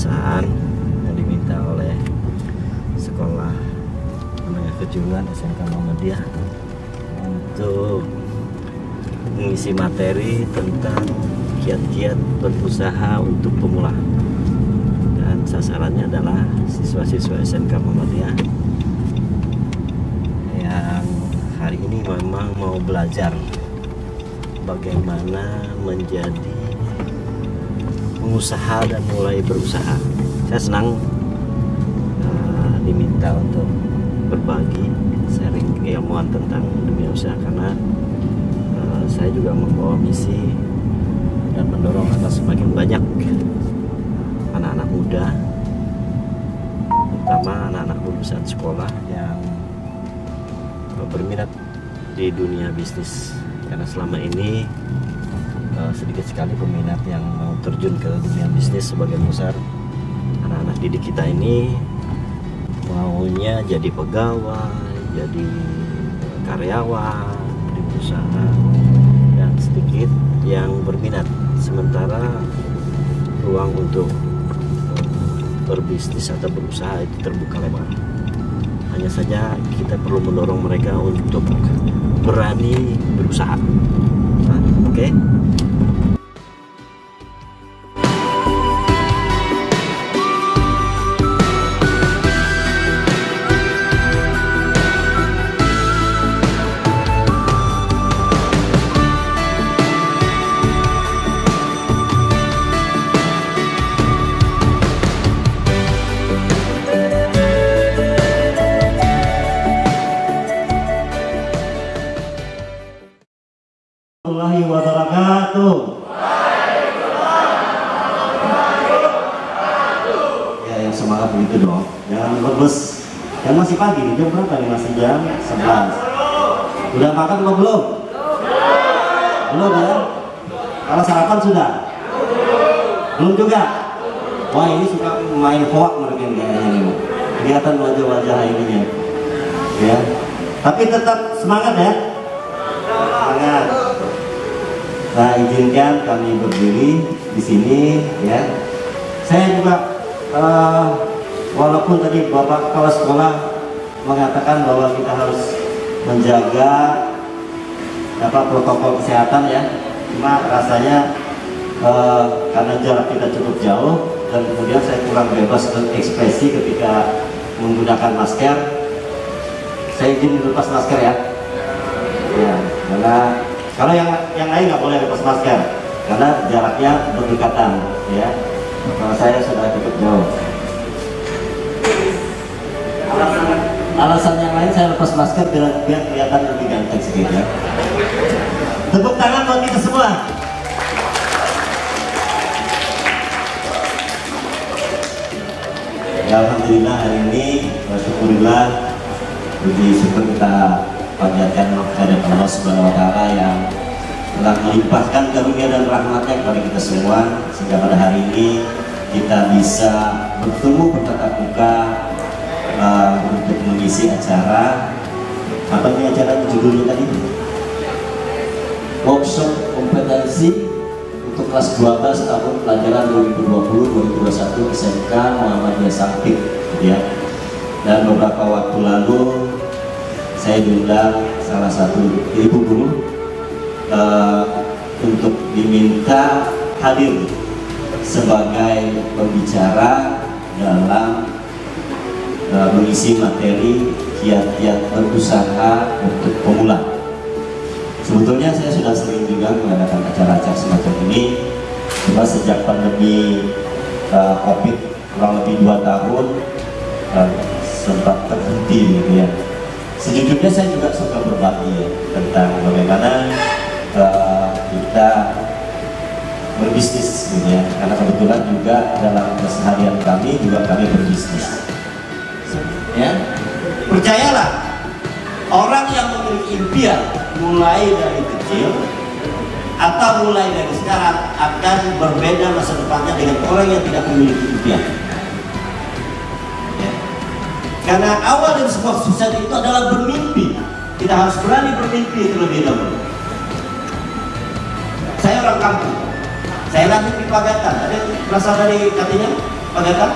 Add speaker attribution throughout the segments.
Speaker 1: pemeriksaan yang diminta oleh sekolah menengah kejuruan SMK Muhammadiyah untuk mengisi materi tentang kiat-kiat berusaha untuk pemula. Dan sasarannya adalah siswa-siswa SMK Muhammadiyah. Yang hari ini memang mau belajar bagaimana menjadi pengusaha dan mulai berusaha. Saya senang uh, diminta untuk berbagi sharing keilmuan tentang dunia usaha karena uh, saya juga membawa misi dan mendorong agar semakin banyak anak-anak muda terutama anak-anak lulusan sekolah yang berminat di dunia bisnis karena selama ini uh, sedikit sekali peminat yang mau terjun ke dunia bisnis sebagian besar anak-anak didik kita ini maunya jadi pegawai jadi karyawan di perusahaan dan sedikit yang berminat sementara ruang untuk berbisnis atau berusaha itu terbuka lebar hanya saja kita perlu mendorong mereka untuk berani berusaha. Oke. Okay? Warahmatullahi wabarakatuh. Ya, yang semangat begitu dong. Jangan lemes. Yang masih pagi, jam berapa nih? Masih jam 11. Udah makan atau belum? Belum ya? Kalau sarapan sudah? Belum juga? Wah ini suka main hoak mereka ini. Kelihatan wajah-wajah ininya. Ya. Tapi tetap semangat ya. Semangat. Nah, izinkan kami berdiri di sini ya. Saya juga uh, walaupun tadi Bapak kepala sekolah mengatakan bahwa kita harus menjaga apa protokol kesehatan ya. Cuma rasanya uh, karena jarak kita cukup jauh dan kemudian saya kurang bebas berekspresi ketika menggunakan masker. Saya izin lepas masker ya. Ya, karena kalau yang yang lain nggak boleh lepas masker karena jaraknya berdekatan, ya. Kalau saya sudah cukup jauh. Alasan, yang lain saya lepas masker biar, biar kelihatan lebih ganteng sedikit ya. Tepuk tangan buat kita semua. Ya, Alhamdulillah hari ini, Alhamdulillah, puji syukur kita panjatkan kepada Allah Subhanahu Wa Taala yang telah melimpahkan karunia dan rahmatnya kepada kita semua sehingga pada hari ini kita bisa bertemu bertatap muka uh, untuk mengisi acara. Apa ini acara judulnya tadi? Workshop kompetensi untuk kelas 12 tahun pelajaran 2020-2021 SMK Muhammadiyah Sampik ya. Dan beberapa waktu lalu saya diundang salah satu ibu guru uh, untuk diminta hadir sebagai pembicara dalam uh, mengisi materi kiat-kiat berusaha untuk pemula. Sebetulnya saya sudah sering juga mengadakan acara-acara semacam ini, cuma sejak pandemi uh, COVID kurang lebih dua tahun uh, sempat terhenti gitu ya. Sejujurnya saya juga suka berbagi ya, tentang bagaimana uh, kita berbisnis ya karena kebetulan juga dalam keseharian kami juga kami berbisnis. Ya? Percayalah orang yang memiliki impian mulai dari kecil atau mulai dari sekarang akan berbeda masa depannya dengan orang yang tidak memiliki impian. Ya. karena awal dari sebuah sukses itu adalah bermimpi. Kita harus berani bermimpi terlebih dahulu saya orang kampung saya lahir di Pagatan ada berasal dari katanya Pegatal?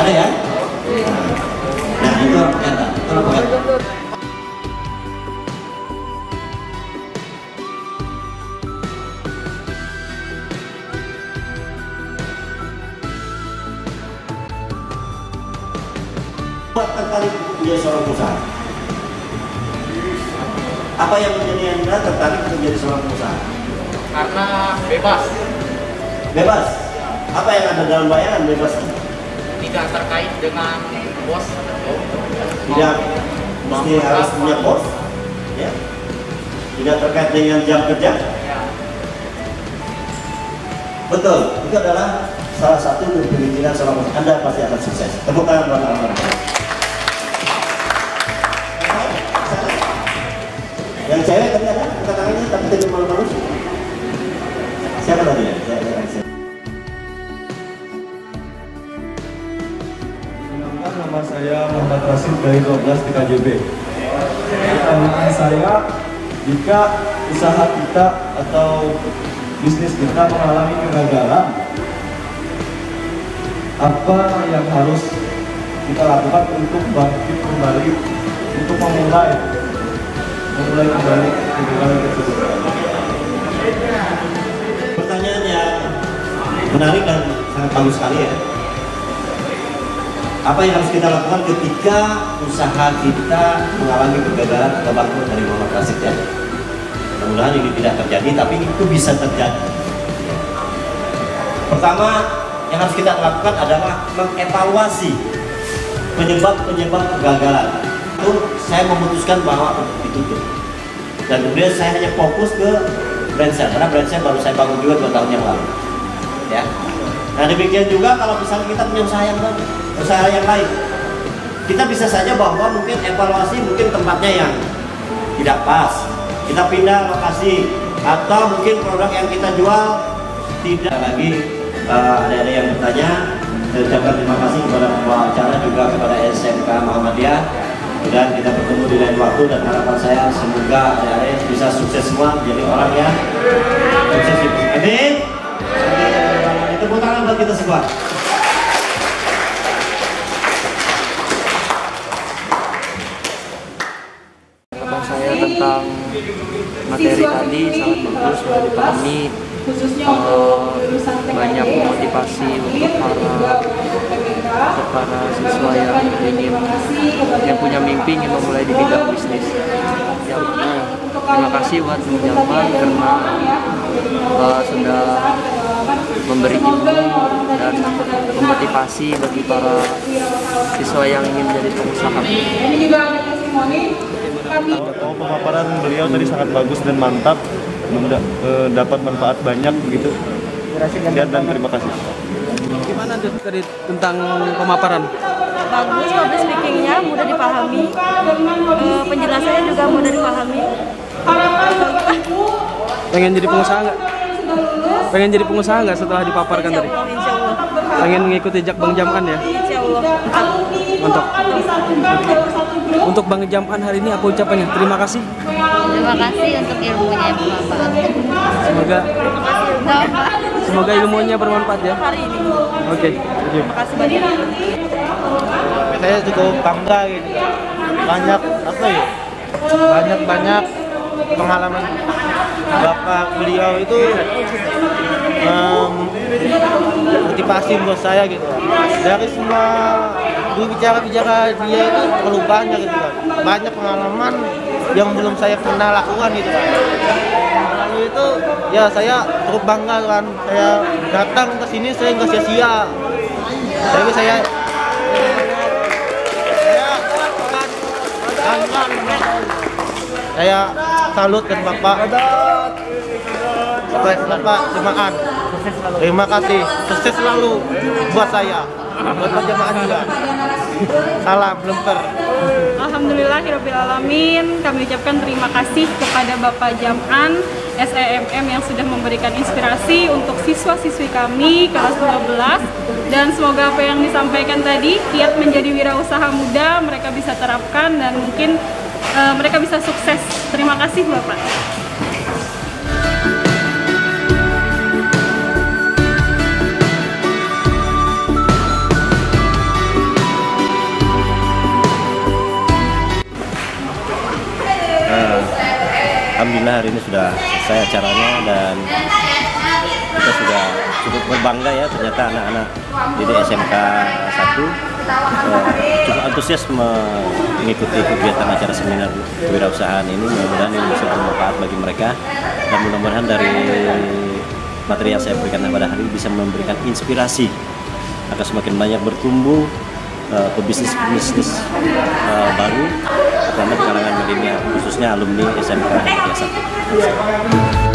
Speaker 1: Ada ya? Nah, itu orang pegatal. Itu orang pegatal. Buat tertarik menjadi seorang pengusaha? Apa yang menjadi Anda tertarik menjadi seorang pengusaha?
Speaker 2: Karena bebas
Speaker 1: Bebas. Apa yang ada dalam bayangan bebas?
Speaker 2: tidak terkait dengan bos
Speaker 1: Tidak mesti harus punya bos, ya. Tidak terkait dengan jam kerja.
Speaker 2: ya,
Speaker 1: Betul, itu adalah salah satu dari pemimpinan seorang pengusaha. Anda pasti akan sukses. Tepuk tangan buat orang Yang cewek tadi ada angkat tangannya tapi tadi malu-malu. Siapa tadi ya?
Speaker 3: Nama saya Muhammad Rasid dari 12 TKJB. Pertanyaan saya, jika usaha kita atau bisnis kita mengalami kegagalan, apa yang harus kita lakukan untuk bangkit kembali, untuk memulai, memulai kembali kegagalan tersebut?
Speaker 1: Menarik dan sangat bagus sekali ya. Apa yang harus kita lakukan ketika usaha kita mengalami kegagalan atau bangkrut dari Muhammad Rasid ya? Mudah-mudahan ini tidak terjadi, tapi itu bisa terjadi. Pertama, yang harus kita lakukan adalah mengevaluasi penyebab-penyebab kegagalan. Itu saya memutuskan bahwa untuk ditutup. Dan kemudian saya hanya fokus ke brand saya, karena brand saya baru saya bangun juga dua tahun yang lalu. Ya. Nah demikian juga kalau misalnya kita punya usaha yang baru, usaha yang lain, kita bisa saja bahwa mungkin evaluasi mungkin tempatnya yang tidak pas, kita pindah lokasi atau mungkin produk yang kita jual tidak lagi eh, ada-ada yang bertanya saya ucapkan terima kasih kepada pembawa acara juga kepada SMK Muhammadiyah dan kita bertemu di lain waktu dan harapan saya semoga adik-adik bisa sukses semua menjadi orang yang sukses di Amin. Tepuk tangan buat kita semua.
Speaker 4: Saya tentang materi tadi sangat bagus sudah dipahami.
Speaker 5: khususnya untuk lulusan TKJ
Speaker 4: banyak motivasi untuk para untuk para siswa yang ingin yang punya mimpi ingin memulai di bidang bisnis. Ya, terima kasih buat Bung Jalman karena eh, sudah memberi ilmu dan memotivasi bagi para siswa yang ingin menjadi pengusaha.
Speaker 5: Ini juga kami
Speaker 3: Oh, pemaparan beliau tadi sangat bagus dan mantap, Menda- eh, dapat manfaat banyak begitu. Dan, dan terima kasih.
Speaker 6: Gimana tadi tentang pemaparan?
Speaker 7: bagus public speakingnya mudah dipahami Eh, penjelasannya juga mudah dipahami
Speaker 6: Pengen jadi pengusaha nggak? Pengen jadi pengusaha nggak setelah dipaparkan
Speaker 7: insya
Speaker 6: tadi?
Speaker 7: Allah insya Allah
Speaker 6: Pengen mengikuti jak Bang Jamkan ya?
Speaker 7: insya Allah Mantap.
Speaker 6: Untuk Bang Jamkan hari ini apa ucapannya? Terima kasih.
Speaker 7: terima kasih untuk ilmunya yang bermanfaat
Speaker 6: Semoga
Speaker 7: Bapak
Speaker 6: semoga ilmunya bermanfaat ya.
Speaker 7: hari ini
Speaker 6: Oke. you.
Speaker 7: terima kasih banyak
Speaker 8: saya cukup bangga gitu banyak apa ya banyak banyak pengalaman bapak beliau itu em, motivasi buat saya gitu. Dari semua bicara-bicara dia itu terlalu banyak gitu kan banyak pengalaman yang belum saya pernah lakukan gitu kan lalu itu ya saya cukup bangga kan saya datang ke sini saya nggak sia-sia. Jadi saya saya bangga saya salut dan bapak. Bapak bapak jemaat terima kasih. Sukses selalu buat saya. Buat jemaat juga. Salam lemper.
Speaker 5: Alhamdulillahirrahmanirrahim Kami ucapkan terima kasih kepada Bapak Jam'an SEMM yang sudah memberikan inspirasi untuk siswa-siswi kami kelas 12 dan semoga apa yang disampaikan tadi kiat menjadi wirausaha muda mereka bisa terapkan dan mungkin uh, mereka bisa sukses. Terima kasih Bapak.
Speaker 1: Eh, Alhamdulillah hari ini sudah selesai acaranya dan kita sudah cukup berbangga ya ternyata anak-anak di SMK 1 cukup antusias mengikuti kegiatan acara seminar kewirausahaan ini mudah-mudahan ini bisa bermanfaat bagi mereka dan mudah-mudahan dari materi yang saya berikan pada hari ini bisa memberikan inspirasi agar semakin banyak bertumbuh eh, pebisnis-pebisnis eh, baru terutama di kalangan milenial khususnya alumni SMK 1.